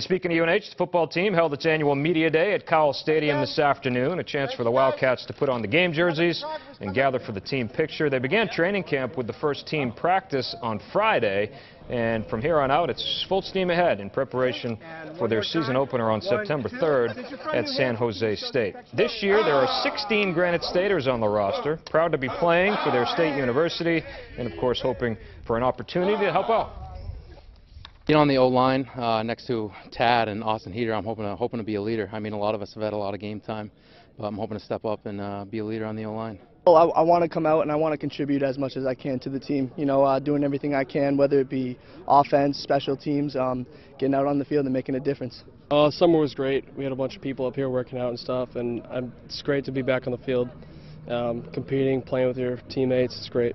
Speaking of UNH, the football team held its annual media day at Cowell Stadium this afternoon, a chance for the Wildcats to put on the game jerseys and gather for the team picture. They began training camp with the first team practice on Friday, and from here on out, it's full steam ahead in preparation for their season opener on September 3rd at San Jose State. This year, there are 16 Granite Staters on the roster, proud to be playing for their state university, and of course, hoping for an opportunity to help out. You know, on the O line uh, next to Tad and Austin Heater, I'm hoping to hoping to be a leader. I mean, a lot of us have had a lot of game time, but I'm hoping to step up and uh, be a leader on the O line. Well, I, I want to come out and I want to contribute as much as I can to the team. You know, uh, doing everything I can, whether it be offense, special teams, um, getting out on the field and making a difference. Uh, summer was great. We had a bunch of people up here working out and stuff, and um, it's great to be back on the field, um, competing, playing with your teammates. It's great.